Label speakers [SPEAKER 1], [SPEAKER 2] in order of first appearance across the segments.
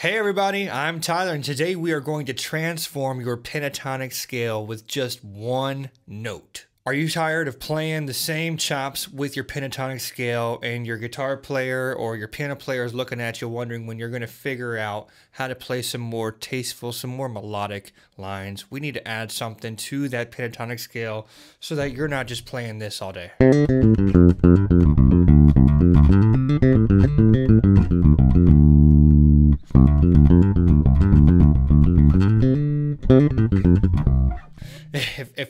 [SPEAKER 1] Hey everybody, I'm Tyler, and today we are going to transform your pentatonic scale with just one note. Are you tired of playing the same chops with your pentatonic scale and your guitar player or your piano player is looking at you wondering when you're going to figure out how to play some more tasteful, some more melodic lines? We need to add something to that pentatonic scale so that you're not just playing this all day.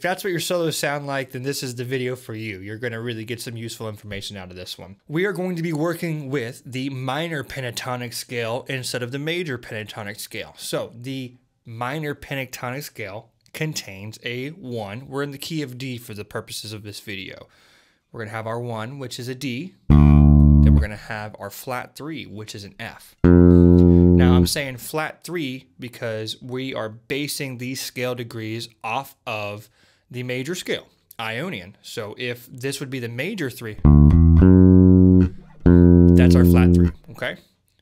[SPEAKER 1] That's what your solos sound like, then this is the video for you. You're going to really get some useful information out of this one. We are going to be working with the minor pentatonic scale instead of the major pentatonic scale. So the minor pentatonic scale contains a 1. We're in the key of D for the purposes of this video. We're going to have our 1, which is a D. Then we're going to have our flat 3, which is an F. Now I'm saying flat three because we are basing these scale degrees off of the major scale, Ionian. So if this would be the major three, that's our flat three, okay?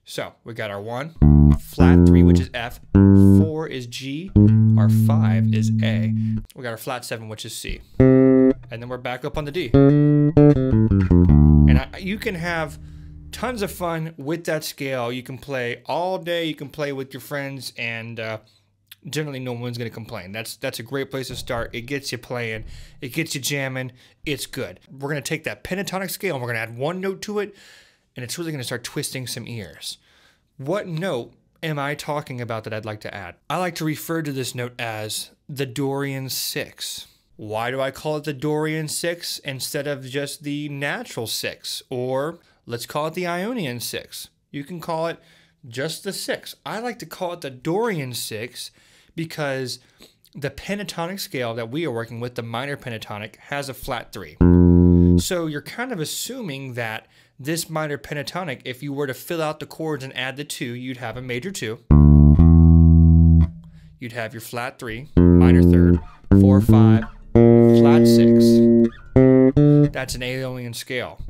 [SPEAKER 1] So we got our one, flat three, which is F, four is G, our five is A. We got our flat seven, which is C. And then we're back up on the D. And I, you can have tons of fun with that scale. You can play all day. You can play with your friends, and uh, generally no one's going to complain. That's that's a great place to start. It gets you playing. It gets you jamming. It's good. We're going to take that pentatonic scale and we're going to add one note to it, and it's really going to start twisting some ears. What note am I talking about that I'd like to add? I like to refer to this note as the Dorian 6. Why do I call it the Dorian 6 instead of just the natural 6 or Let's call it the Ionian 6. You can call it just the 6. I like to call it the Dorian 6 because the pentatonic scale that we are working with, the minor pentatonic, has a flat 3. So you're kind of assuming that this minor pentatonic, if you were to fill out the chords and add the 2, you'd have a major 2. You'd have your flat 3, minor 3rd, 4, 5, flat 6. That's an Aeolian scale.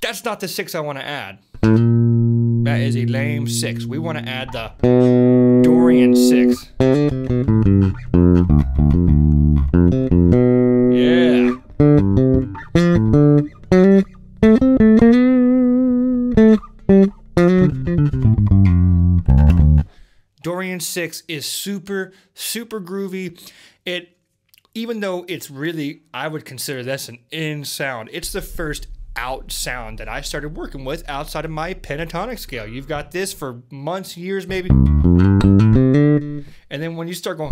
[SPEAKER 1] That's not the six I want to add. That is a lame six. We want to add the Dorian six. Yeah. Dorian 6 is super, super groovy. It even though it's really, I would consider this an in sound. It's the first out sound that I started working with outside of my pentatonic scale. You've got this for months, years, maybe. And then when you start going.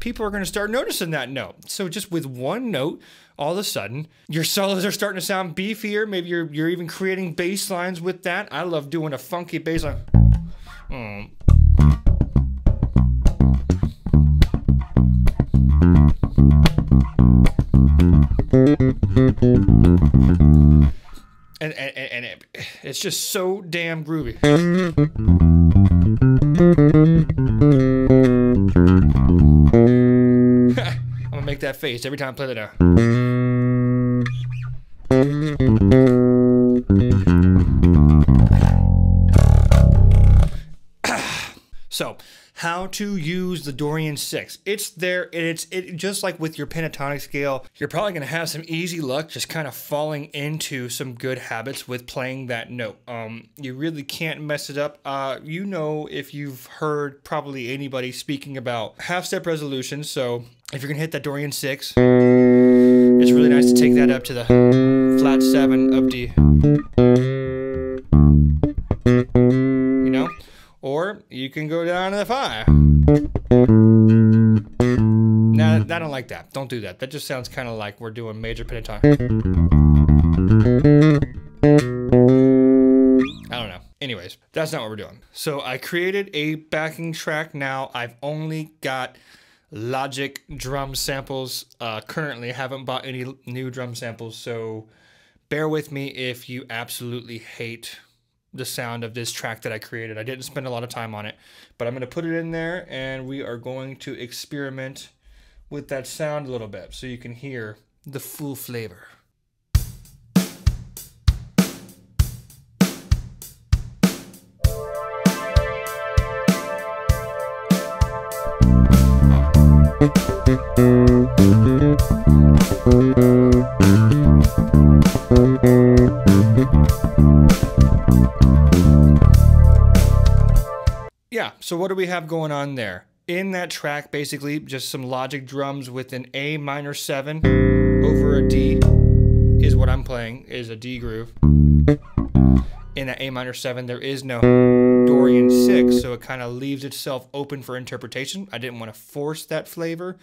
[SPEAKER 1] people are going to start noticing that note. So just with one note, all of a sudden, your solos are starting to sound beefier. Maybe you're you're even creating bass lines with that. I love doing a funky bass line. Mm. And, and, and it, it's just so damn groovy. I'm gonna make that face every time I play that out. so, how to use the Dorian 6. It's there, and it's it just like with your pentatonic scale, you're probably gonna have some easy luck just kind of falling into some good habits with playing that note. Um, you really can't mess it up. Uh, you know if you've heard probably anybody speaking about half step resolution. So if you're gonna hit that Dorian 6, it's really nice to take that up to the flat 7 of D. you can go down to the 5. Now, I don't like that. Don't do that. That just sounds kind of like we're doing major pentatonic. I don't know. Anyways, that's not what we're doing. So I created a backing track now. I've only got Logic drum samples. Uh, currently, haven't bought any new drum samples, so bear with me if you absolutely hate the sound of this track that I created. I didn't spend a lot of time on it, but I'm going to put it in there and we are going to experiment with that sound a little bit so you can hear the full flavor. Yeah, so what do we have going on there? In that track, basically, just some logic drums with an A minor 7 over a D is what I'm playing, is a D groove. In that A minor 7, there is no Dorian 6, so it kind of leaves itself open for interpretation. I didn't want to force that flavor,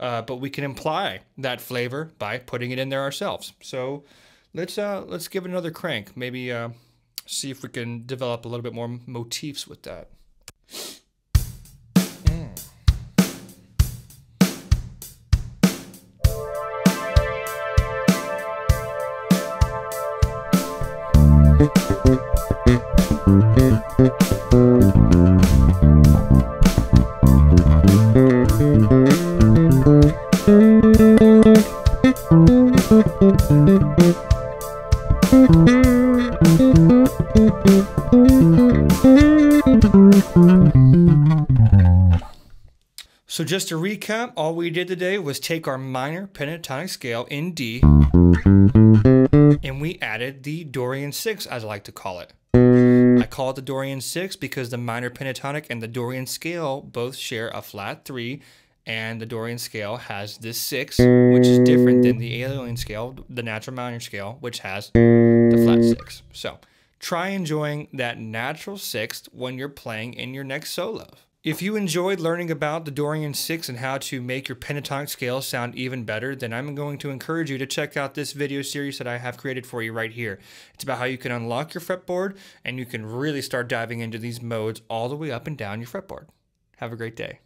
[SPEAKER 1] uh, but we can imply that flavor by putting it in there ourselves. So let's uh, let's give it another crank. Maybe uh, see if we can develop a little bit more motifs with that. Mm. So just to recap, all we did today was take our minor pentatonic scale in D and we added the Dorian 6 as I like to call it. I call it the Dorian 6 because the minor pentatonic and the Dorian scale both share a flat 3 and the Dorian scale has this 6 which is different than the Aeolian scale, the natural minor scale, which has the flat 6. So try enjoying that natural sixth when you're playing in your next solo. If you enjoyed learning about the Dorian 6 and how to make your pentatonic scale sound even better, then I'm going to encourage you to check out this video series that I have created for you right here. It's about how you can unlock your fretboard and you can really start diving into these modes all the way up and down your fretboard. Have a great day.